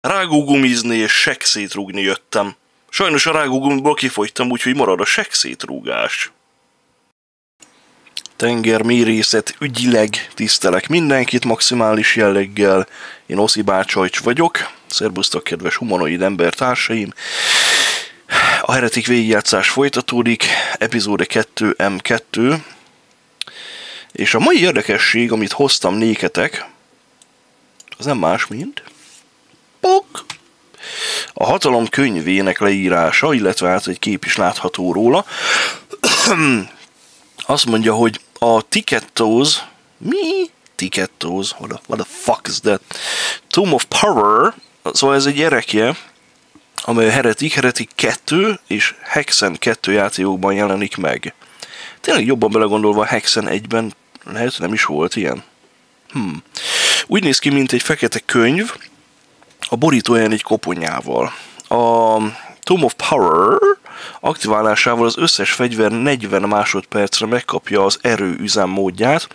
Rágógumizni és sekszétrúgni jöttem. Sajnos a rágógumból kifogytam, úgyhogy marad a sekszétrúgás. Tengermérészet ügyileg tisztelek mindenkit maximális jelleggel. Én Oszi Bácsajcs vagyok. Szerbusztok, kedves humanoid embertársaim! A heretik végigjátszás folytatódik, epizóde 2M2, és a mai érdekesség, amit hoztam néketek, az nem más, mint... Pok! A hatalom könyvének leírása, illetve hát egy kép is látható róla. Azt mondja, hogy a Tikettos... Mi? Tikettos? What the, what the fuck is that? Tomb of Power, szóval ez egy erekje, amely a Heretic, Heretic 2 és Hexen 2 játékokban jelenik meg. Tényleg jobban belegondolva Hexen 1-ben lehet nem is volt ilyen. Hmm. Úgy néz ki, mint egy fekete könyv, a borítóján egy koponyával. A Tomb of Power aktiválásával az összes fegyver 40 másodpercre megkapja az erő üzemmódját,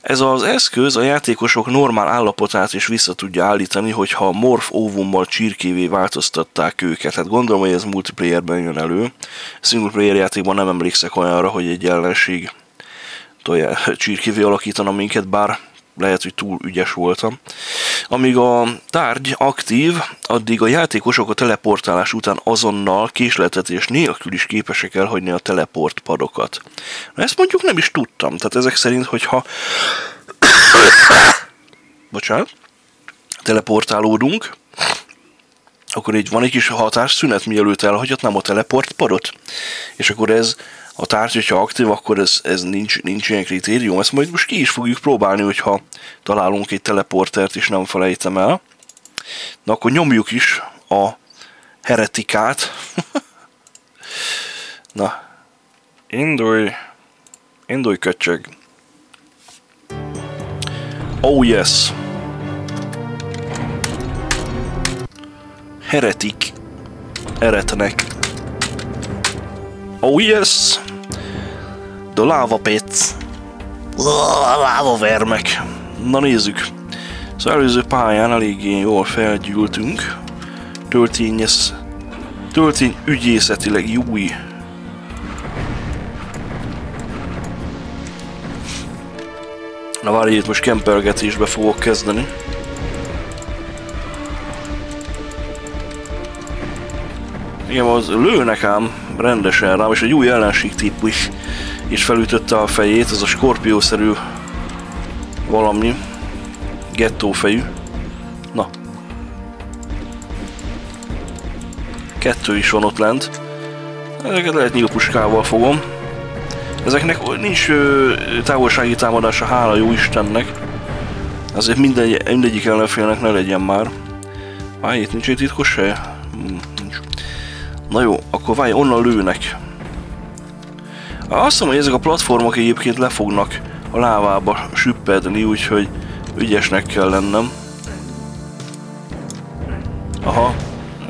ez az eszköz a játékosok normál állapotát is vissza tudja állítani, hogyha a morf óvummal csirkévé változtatták őket. Hát gondolom, hogy ez multiplayerben jön elő. Single player játékban nem emlékszek olyanra, hogy egy ellenség tojá, csirkévé alakítana minket, bár lehet, hogy túl ügyes voltam. Amíg a tárgy aktív, addig a játékosok a teleportálás után azonnal késletetés nélkül is képesek elhagyni a teleport padokat. Na ezt mondjuk nem is tudtam, tehát ezek szerint, hogyha bocsánat, teleportálódunk, akkor így van egy kis hatásszünet, mielőtt elhagyatnám a teleport padot, és akkor ez a tárgy, hogyha aktív, akkor ez, ez nincs, nincs ilyen kritérium. Ezt majd most ki is fogjuk próbálni, hogyha találunk egy teleportert, és nem felejtem el. Na akkor nyomjuk is a heretikát. Na, indulj, indulj köcsög. Oh yes. Heretik. Eretnek. Oh yes! The lava pits. Lava vermek. Na nézzük. Az előző pályán eléggé jól felgyűltünk. Töltényes... Töltény ügyészetileg új. Na várj, itt most kempergetésbe fogok kezdeni. Igen, az lőnek ám rendesen rám, és egy új ellenség típus is felütötte a fejét, ez a skorpiószerű valami, gettófejű. Na. Kettő is van ott lent. Ezeket lehet nyílpuskával fogom. Ezeknek nincs ö, távolsági támadása, hála jó Istennek. Azért mindegy, mindegyik ellenfélnek ne legyen már. Várj, itt nincs egy titkos hely? Na jó, akkor várj, onnan lőnek. Azt mondom, hogy ezek a platformok egyébként le fognak a lávába süppedni, úgyhogy ügyesnek kell lennem. Aha,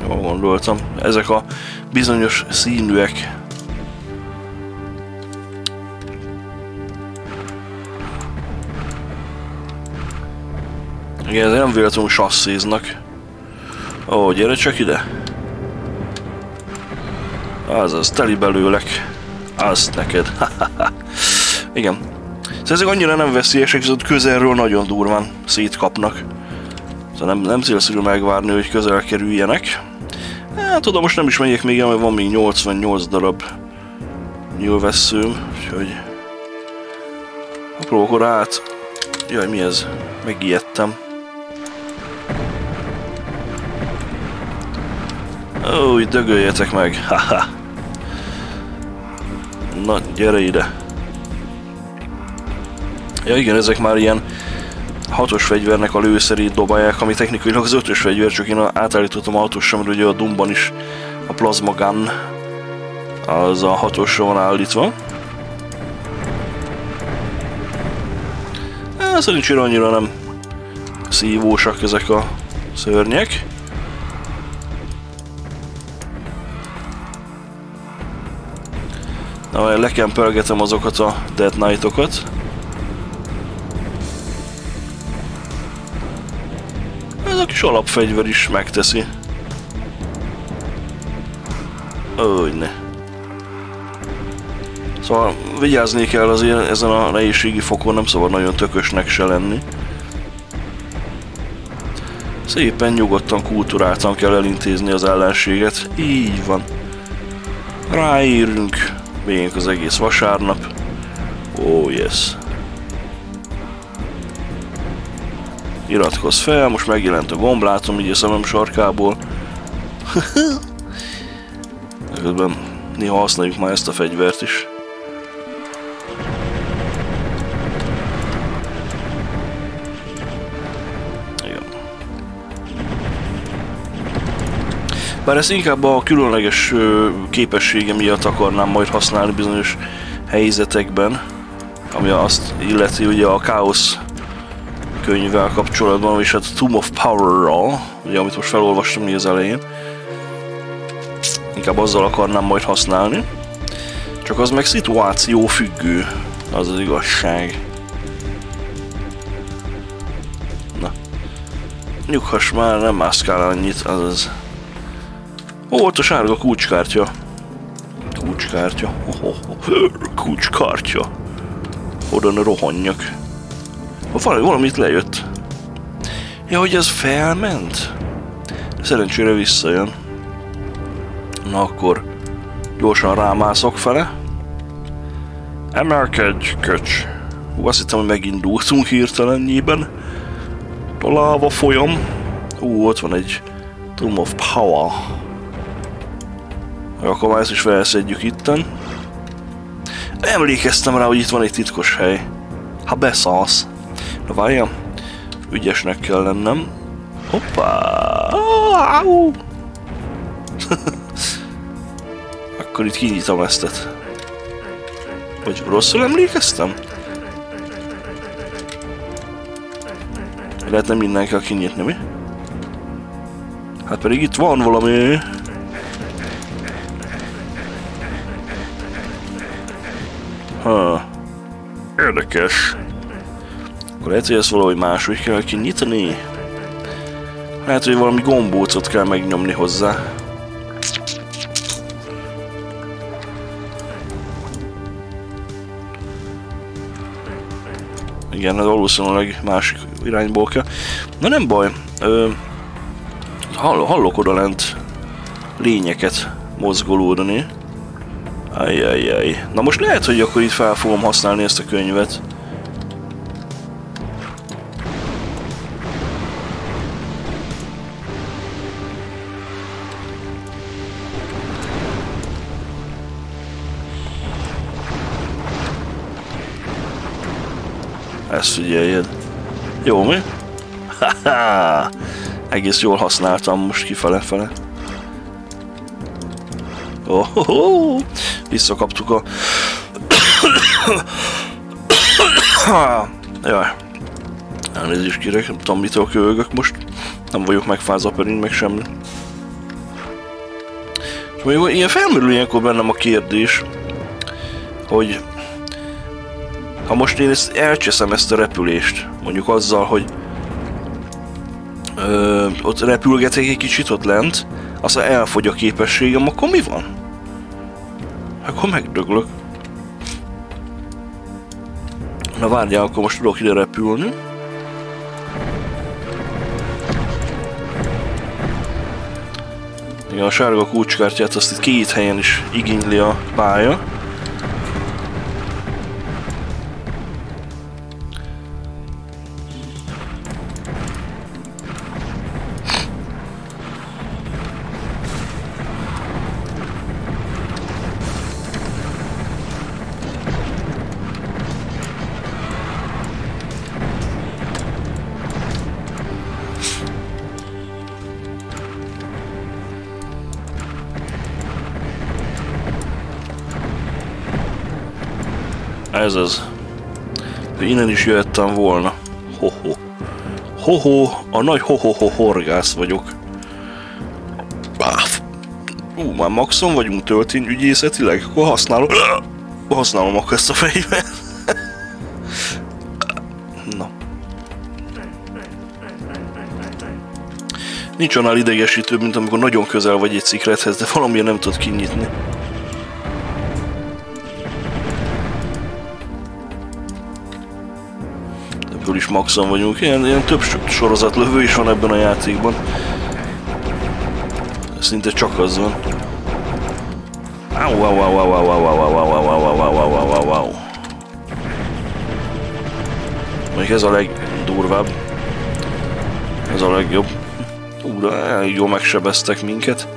jól gondoltam. Ezek a bizonyos színűek. Igen, ez nem véletlenül sasszéznak. Ó, gyere csak ide. Azaz, teli belőlek. Azt neked. Igen. Szóval ezek annyira nem veszélyesek, viszont közelről nagyon durván szétkapnak. Szóval nem, nem célszerű megvárni, hogy közel kerüljenek. Hát tudom, most nem is megyek még, mert van még 88 darab nyúlvesszőm, úgyhogy... Próbálok át... Jaj, mi ez? Megijedtem. Ó, dögöljetek meg, haha. Na, gyere ide. Ja igen, ezek már ilyen hatos fegyvernek a lőszerét dobálják, ami technikailag az ötös fegyver, csak én átállítottam a hatosra, mert ugye a Dumban is a Plasma Gun az a hatosra van állítva. Szerencsére annyira nem szívósak ezek a szörnyek. Na, lekempelgetem azokat a Dead Knight-okat. Ezek is És alapfegyver is megteszi. Hogy ne. Szóval vigyázni kell azért ezen a nehézségi fokon, nem szabad nagyon tökösnek se lenni. Szépen nyugodtan, kulturáltan kell elintézni az ellenséget. Így van. Ráérünk. Végünk az egész vasárnap. Oh yes. Iratkozz fel, most megjelent a gomb, látom így a szemem sarkából. Közben néha használjuk már ezt a fegyvert is. Bár ezt inkább a különleges képessége miatt akarnám majd használni bizonyos helyzetekben, ami azt illeti ugye a káosz könyvvel kapcsolatban, és hát Tomb of Power-ral, ugye amit most felolvastam mi az elején. Inkább azzal akarnám majd használni. Csak az meg szituáció függő, az az igazság. Na. Nyughass már, nem mászkál annyit, azaz. Ó, ott a sárga kulcskártya. Kulcskártya. Oh, oh, oh. Kulcskártya. Oda ne rohanjak. Valami, valamit lejött. Ja, hogy ez felment? Szerencsére visszajön. Na akkor gyorsan rámászok fele. Emelkedj, köcs! Hú, azt hittem, hogy megindultunk hirtelennyében. A láva folyam. Ú, ott van egy Tomb of Power. Akkor már ezt is felszedjük itten. Emlékeztem rá, hogy itt van egy titkos hely. Ha beszalsz. Na várjam, ügyesnek kell lennem. Hoppá! Au! Akkor itt kinyitom eztet. Vagy rosszul emlékeztem? Lehetne minden kell kinyitni, mi? Hát pedig itt van valami... Ha. Érdekes. Akkor lehet, hogy ezt valahogy máshogy kell kinyitni? Lehet, hogy valami gombócot kell megnyomni hozzá. Igen, ez valószínűleg másik irányból kell. Na nem baj. Ö, hall, hallok oda lent lényeket mozgolódni. Ajjajjaj. Na most lehet, hogy akkor itt fel fogom használni ezt a könyvet. Ezt figyeljed. Jó mi? Haha! Egész jól használtam most kifele-fele. Oh, oh, oh. Visszakaptuk a... Jaj. Elnézést kérek, nem tudom mitől kövögök most. Nem vagyok megfázva pedig, meg semmi. És mondjuk ilyen felmerül ilyenkor bennem a kérdés, hogy ha most én ezt elcseszem ezt a repülést, mondjuk azzal, hogy ö, ott repülgetek egy kicsit ott lent, aztán elfogy a képességem, akkor mi van? Akkor megdöglök. Na várjál, akkor most tudok ide repülni. Igen, a sárga kulcskártyát azt itt két helyen is igényli a pálya. Ez az. De innen is jöhettem volna. Ho-ho. Ho-ho, a nagy ho-ho-ho horgász vagyok. Báf. Ú, már maxon vagyunk töltény ügyészetileg, akkor használom... Használom akkor ezt a fegyvert. Na. Nincs annál idegesítő, mint amikor nagyon közel vagy egy szikrethez, de valamilyen nem tudod kinyitni. Maxon vagyunk. Ilyen, ilyen több sorozatlövő is van ebben a játékban. Szinte csak az van. Au, au, au, au, au, au, au, au, au, au, au, au, au, au. Még ez a legdurvább. Ez a legjobb. Ú, de jól megsebeztek minket.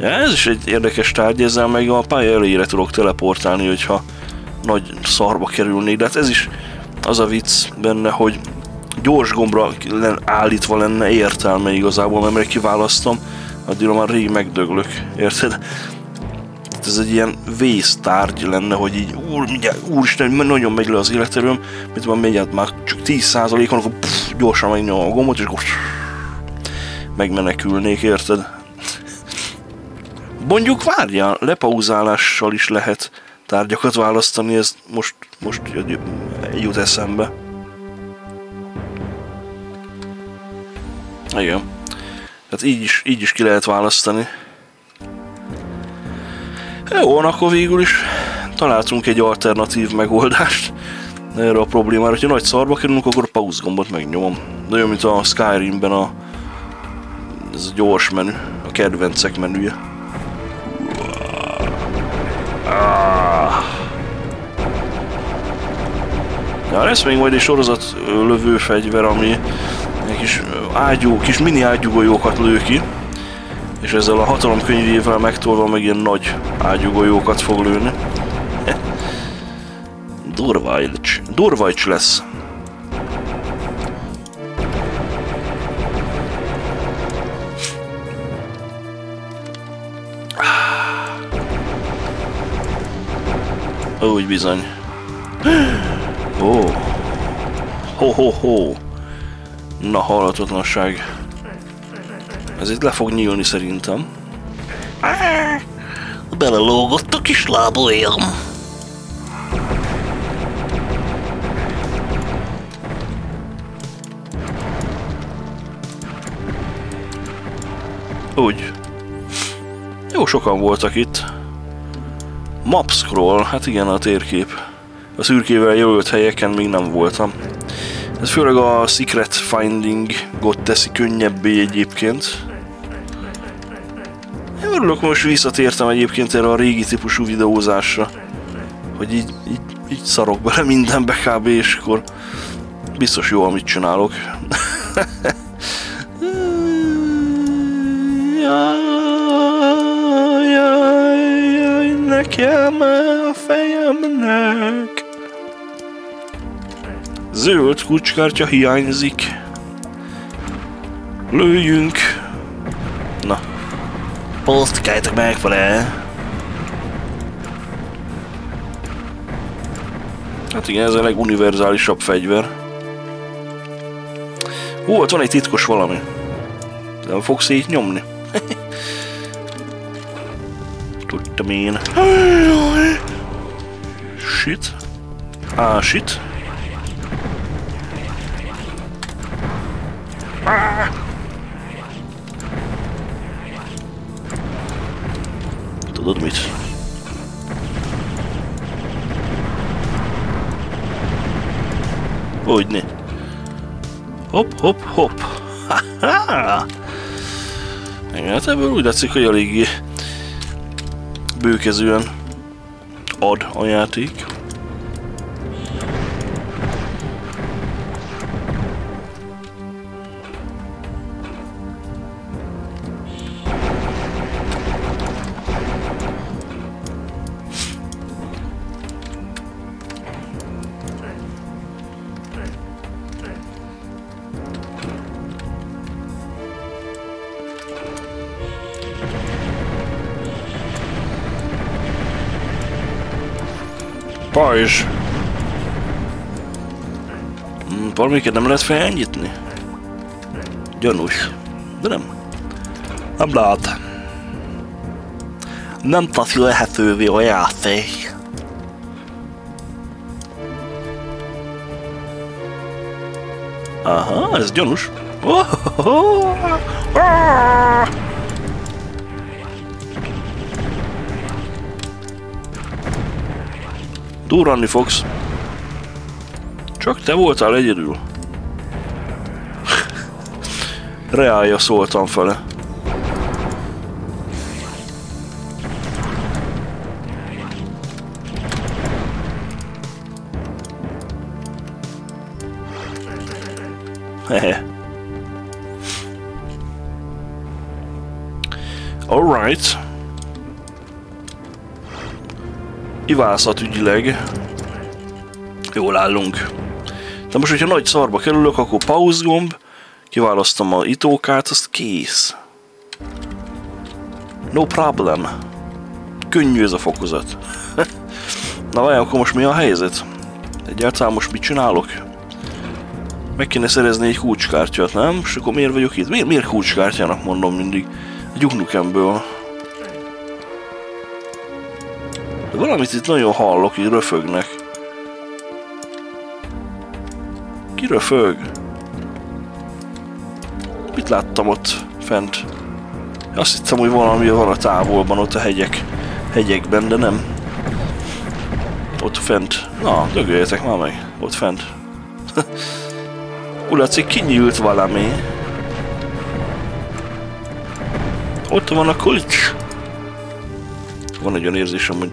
ja, ez is egy érdekes tárgy, ezzel meg a pálya elejére tudok teleportálni, hogyha nagy szarba kerülnék, de hát ez is az a vicc benne, hogy gyors gombra állítva lenne értelme igazából, mert mire kiválasztom, addigra már rég megdöglök, érted? ez egy ilyen vésztárgy lenne, hogy így úr, mindjárt, úristen, nagyon megy le az életerőm, mint van mindjárt már csak 10%-on, akkor pff, gyorsan megnyomom a gombot, és akkor megmenekülnék, érted? Mondjuk várjál, lepauzálással is lehet tárgyakat választani, ez most, most jut eszembe. Igen. Hát így is, így is ki lehet választani. Jó, akkor végül is találtunk egy alternatív megoldást erre a problémára. Hogyha nagy szarba kerülünk, akkor a pause gombot megnyomom. De olyan, mint a Skyrimben a ez a gyors menü, a kedvencek menüje. Ja, lesz még majd egy sorozat lövő fegyver, ami egy kis ágyú, kis mini ágyúgolyókat lő ki és ezzel a hatalom könyvével megtolva meg ilyen nagy ágyugolyókat fog lőni. Durvajcs. Durvajcs lesz. Úgy bizony. Ó. Oh. Ho, ho, ho. Na, halhatatlanság. Ez itt le fog nyílni szerintem. Belelógott a kis lábujjam. Úgy. Jó sokan voltak itt. Map scroll, hát igen a térkép. A szürkével jelölt helyeken még nem voltam. Ez főleg a secret finding-ot teszi könnyebbé egyébként. Örülök, most visszatértem egyébként erre a régi típusú videózásra. Hogy így, így, így szarok bele mindenbe kb. és akkor biztos jó, amit csinálok. jaj, nekem a fejemnek. Zöld kulcskártya hiányzik. Lőjünk. Na, Posztikáljátok meg vele! Hát igen, ez a leguniverzálisabb fegyver. Hú, ott van egy titkos valami. Nem fogsz így nyomni? Tudtam én. Shit. Ah, shit. Tudod mit? Hogyne. Hopp, hopp, hopp. Ha-ha! Igen, hát ebből úgy látszik, hogy eléggé bőkezően ad a játék. Pajzs. Hmm, valamiket nem lehet felnyitni? Gyanús. De nem. Nem lehet. Nem teszi lehetővé a játék. Aha, ez gyanús. Oh, oh, oh, ah! Durranni fogsz. Csak te voltál egyedül. Reálja szóltam fele. Hehe. Alright. Ivászat ügyileg. Jól állunk. De most, hogyha nagy szarba kerülök, akkor pause gomb, kiválasztom a itókát, azt kész. No problem. Könnyű ez a fokozat. Na várj, akkor most mi a helyzet? Egyáltalán most mit csinálok? Meg kéne szerezni egy kulcskártyát, nem? És akkor miért vagyok itt? Miért, miért kulcskártyának mondom mindig? Egy Uknukemből. De valamit itt nagyon hallok, így röfögnek. Ki röfög? Mit láttam ott fent? Azt hittem, hogy valami van a távolban, ott a hegyek, hegyekben, de nem. Ott fent. Na, dögöljetek már meg. Ott fent. Látszik, kinyílt valami. Ott van a kulcs. Van egy olyan érzésem, hogy...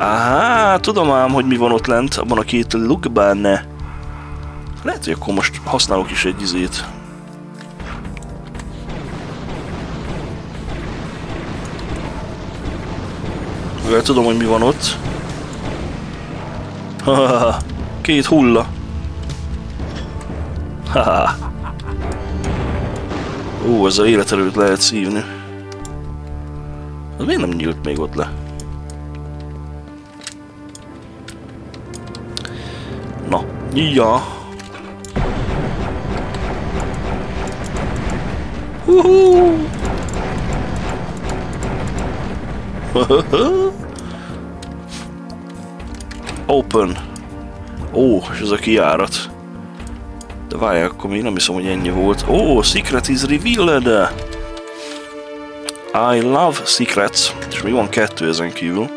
Aha, tudom ám, hogy mi van ott lent, abban a két lukban. Lehet, hogy akkor most használok is egy izét. Mivel tudom, hogy mi van ott. Két hulla. Ó, ez a életerőt lehet szívni. Az miért nem nyílt még ott le? Nyílja! Uhú! Open. Ó, és ez a kiárat. De várj, akkor még nem hiszem, hogy ennyi volt. Ó, Secret is revealed! I love secrets. És még van kettő ezen kívül.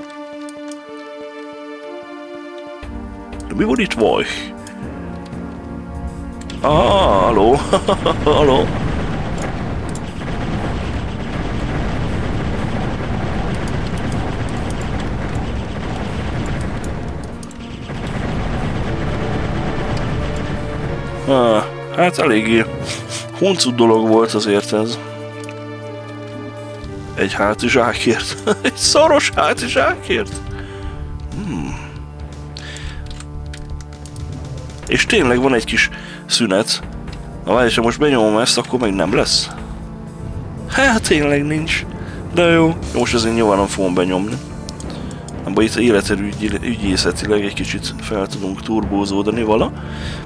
De mi van itt vaj? Ah, haló, haló. Ah, hát eléggé huncut dolog volt azért ez. Egy hátizsákért. Egy szoros hátizsákért. Hmm. És tényleg van egy kis szünet. Na várj, ha most benyomom ezt, akkor meg nem lesz. Hát tényleg nincs. De jó. Most azért nyilván nem fogom benyomni. Abba itt életerő ügyészetileg egy kicsit fel tudunk turbózódani vala.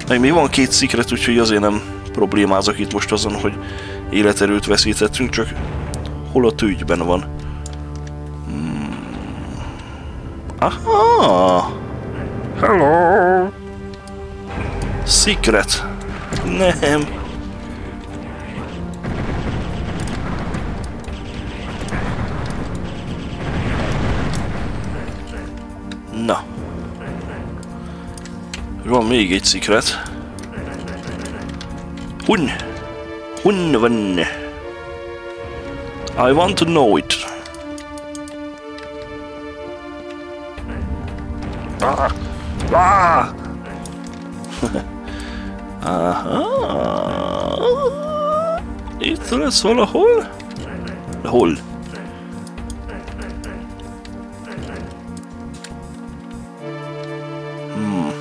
Meg még van két szikret, úgyhogy azért nem problémázok itt most azon, hogy életerőt veszítettünk, csak hol a tűgyben van. Hmm. Aha! Hello! Secret! Nem! Na. Van még egy secret. Hun! Hun! I want to know it. Ah! Ah! Aha! Itt lesz valahol? Hol? Hmm.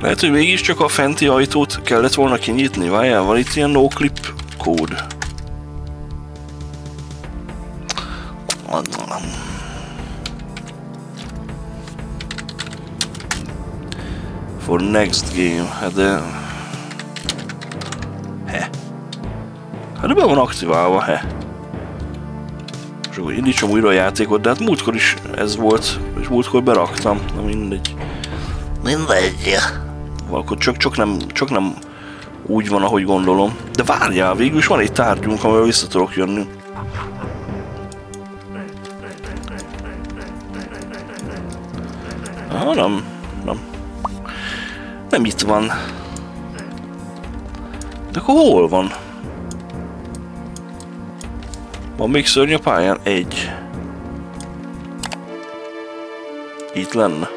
Lehet, hogy mégiscsak a fenti ajtót kellett volna kinyitni. Várjál, van itt ilyen no-clip kód. Next game, hát de... He. Hát de be van aktiválva, he. És akkor indítsam újra a játékot, de hát múltkor is ez volt, és múltkor beraktam, na mindegy. Mindegy. Valakor csak, csak, nem, csak nem úgy van, ahogy gondolom. De várjál, végül is van egy tárgyunk, amivel vissza tudok jönni. Ah, nem, nem. Itt van. De akkor hol van? Van még szörny a pályán? Egy. Itt lenne.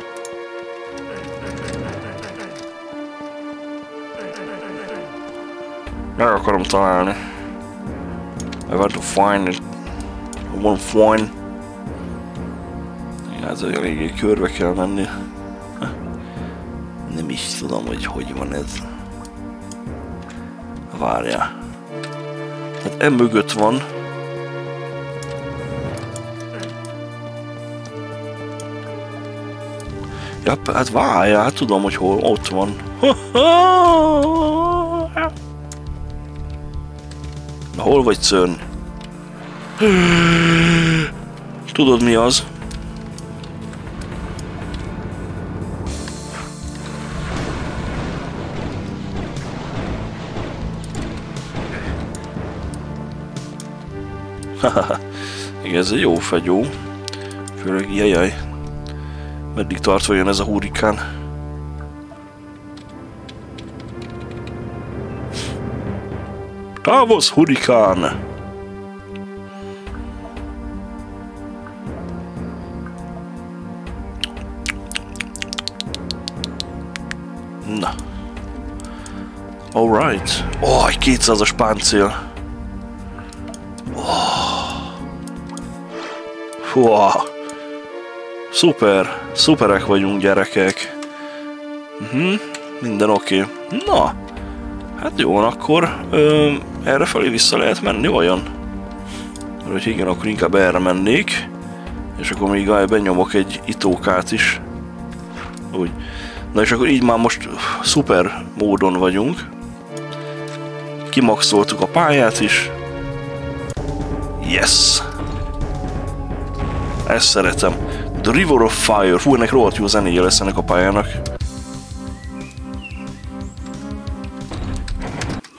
Meg akarom találni. I want to find it. I want to find. Ja, ez eléggé körbe kell menni. Nem is tudom, hogy hogy van ez. Várjál. Hát e mögött van. Ja, hát várjál, hát tudom, hogy hol, ott van. Na, hol vagy szörny? Tudod mi az? Igen, ez egy jó fegyó. Főleg, jajjaj. Meddig tart vajon ez a hurikán? Távozz, hurikán! Na. Alright. Oh, egy 200-as páncél. Húha. Szuper, szuperek vagyunk gyerekek. Uh-huh. Minden oké. Okay. Na, hát jó akkor. Ö, erre felé vissza lehet menni olyan? Mert hogy igen, akkor inkább erre mennék. És akkor még benyomok egy itókát is. Úgy. Na és akkor így már most szuper módon vagyunk. Kimaxoltuk a pályát is. Yes! Ezt szeretem. The River of Fire. Fú, ennek rohadt jó zenéje lesz ennek a pályának.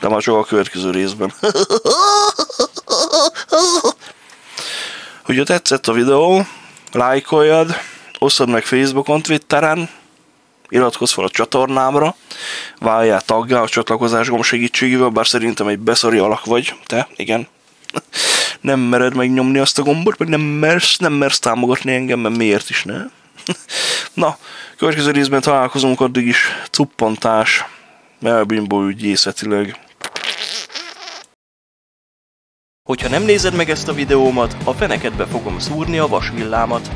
De már csak a következő részben. Hogyha tetszett a videó, lájkoljad, osszad meg Facebookon, Twitteren, iratkozz fel a csatornámra, váljál taggá a csatlakozásgom segítségével, bár szerintem egy beszari alak vagy, te, igen nem mered megnyomni azt a gombot, vagy nem mersz, nem mersz támogatni engem, mert miért is ne? Na, következő részben találkozunk, addig is cuppantás, melbimbo ügyészetileg. Hogyha nem nézed meg ezt a videómat, a fenekedbe fogom szúrni a vasvillámat.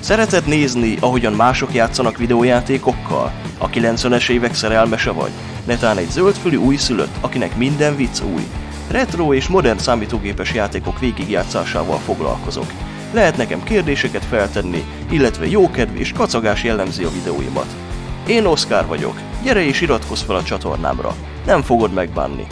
Szereted nézni, ahogyan mások játszanak videójátékokkal? A 90-es évek szerelmese vagy? Netán egy zöldfülű újszülött, akinek minden vicc új. Retro és modern számítógépes játékok végigjátszásával foglalkozok. Lehet nekem kérdéseket feltenni, illetve jókedv és kacagás jellemzi a videóimat. Én Oszkár vagyok, gyere és iratkozz fel a csatornámra, nem fogod megbánni.